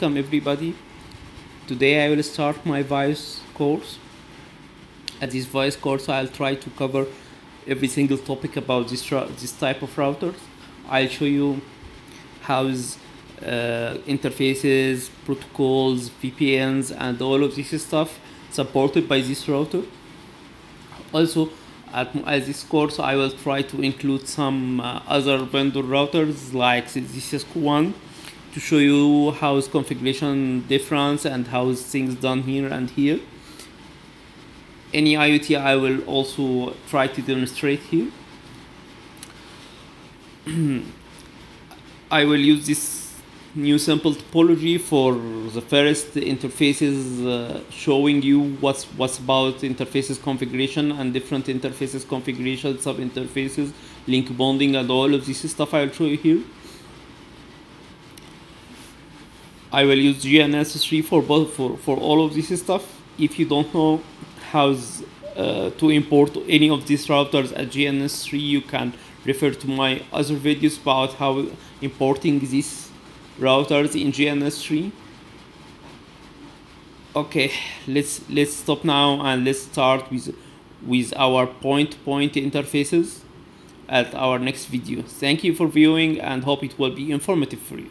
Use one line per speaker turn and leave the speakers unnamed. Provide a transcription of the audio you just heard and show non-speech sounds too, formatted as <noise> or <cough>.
Welcome everybody. Today I will start my VyOS course. At this VyOS course I'll try to cover every single topic about this this type of routers. I'll show you how's uh, interfaces, protocols, VPNs and all of this stuff supported by this router. Also at, at this course I will try to include some uh, other vendor routers like this one to show you how is configuration difference and how is things done here and here. Any IoT I will also try to demonstrate here. <clears throat> I will use this new sample topology for the first interfaces uh, showing you what's what's about interfaces configuration and different interfaces configuration sub interfaces link bonding and all of this stuff I'll show you here. I will use GNS3 for both for, for all of this stuff. If you don't know how uh, to import any of these routers at GNS3, you can refer to my other videos about how importing these routers in GNS3. Okay, let's let's stop now and let's start with with our point-point interfaces at our next video. Thank you for viewing and hope it will be informative for you.